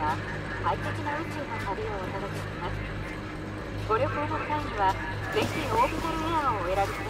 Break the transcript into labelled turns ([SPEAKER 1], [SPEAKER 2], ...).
[SPEAKER 1] が快適な宇宙の旅をお届けします。ご旅行の際にはぜひオービタルエアーをお選びください